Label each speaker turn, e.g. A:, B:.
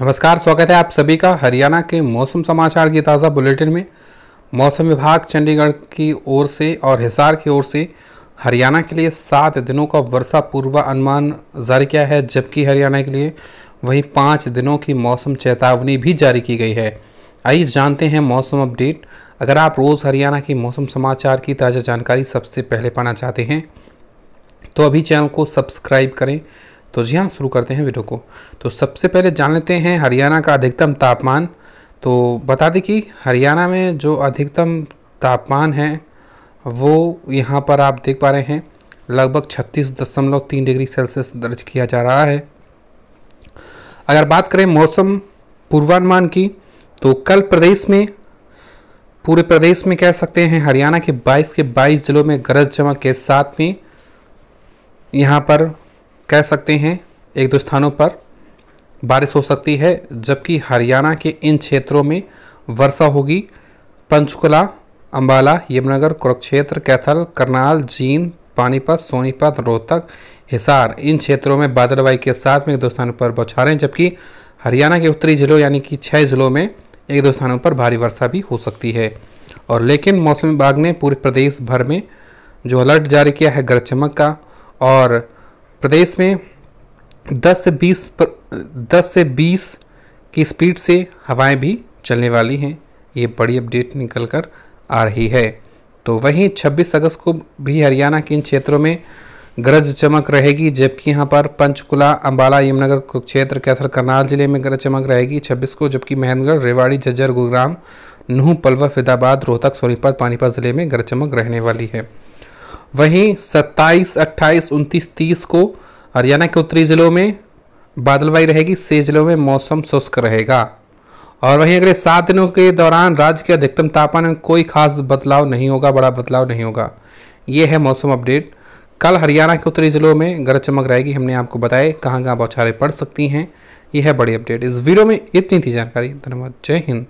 A: नमस्कार, स्वागत है आप सभी का हरियाणा के मौसम समाचार की ताज़ा बुलेटिन में। मौसम विभाग चंडीगढ़ की ओर से और हिसार की ओर से हरियाणा के लिए सात दिनों का वर्षा पूर्वानुमान जारी किया है, जबकि हरियाणा के लिए वही पाँच दिनों की मौसम चेतावनी भी जारी की गई है। आइए जानते हैं मौसम अपडेट। अगर आप रोज़ हरियाणा की मौसम समाचार की ताज़ा जानकारी सबसे पहले पाना चाहते हैं तो अभी चैनल को सब्सक्राइब करें तो जी हाँ शुरू करते हैं वीडियो को। तो सबसे पहले जान लेते हैं हरियाणा का अधिकतम तापमान। तो बता दें कि हरियाणा में जो अधिकतम तापमान है, वो यहाँ पर आप देख पा रहे हैं, लगभग छत्तीस दशमलव तीन डिग्री सेल्सियस दर्ज किया जा रहा है। अगर बात करें मौसम पूर्वानुमान की तो कल प्रदेश में, पूरे प्रदेश में कह सकते हैं हरियाणा के 22 के 22 जिलों में गरज चमक के साथ में यहाँ पर कह सकते हैं, एक दो स्थानों पर, बारिश हो सकती है, जबकि हरियाणा के इन क्षेत्रों में वर्षा होगी। पंचकुला, अंबाला यमुनगर कुरुक्षेत्र, कैथल, करनाल, जींद, पानीपत, सोनीपत, रोहतक, हिसार, इन क्षेत्रों में बादलवाई के साथ में एक दो स्थानों पर बौछारें जबकि हरियाणा के उत्तरी जिलों यानी कि छः जिलों में एक दो स्थानों पर भारी वर्षा भी हो सकती है। और लेकिन मौसम विभाग ने पूरे प्रदेश भर में जो अलर्ट जारी किया है, गरज चमक का, और प्रदेश में 10 से 20 पर 10 से 20 की स्पीड से हवाएँ भी चलने वाली हैं। ये बड़ी अपडेट निकल कर आ रही है। तो वहीं 26 अगस्त को भी हरियाणा के इन क्षेत्रों में गरज चमक रहेगी, जबकि यहाँ पर पंचकुला, अंबाला यमुनगर कुरुक्षेत्र, कैथल, करनाल ज़िले में गरज चमक रहेगी। 26 को जबकि महेंद्रगढ़, रेवाड़ी, झज्जर, गुरुग्राम, नूह पलवा फिदाबाद, रोहतक, सोनीपत, पानीपत ज़िले में गरज चमक रहने वाली है। वहीं 27, 28, 29, 30 को हरियाणा के उत्तरी जिलों में बादलवाई रहेगी शेष जिलों में मौसम शुष्क रहेगा। और वहीं अगले सात दिनों के दौरान राज्य के अधिकतम तापमान में कोई खास बदलाव नहीं होगा बड़ा बदलाव नहीं होगा। ये है मौसम अपडेट। कल हरियाणा के उत्तरी जिलों में गरज चमक रहेगी हमने आपको बताया कहाँ कहाँ बौछारें पड़ सकती हैं। यह है बड़ी अपडेट। इस वीडियो में इतनी थी जानकारी धन्यवाद। जय हिंद।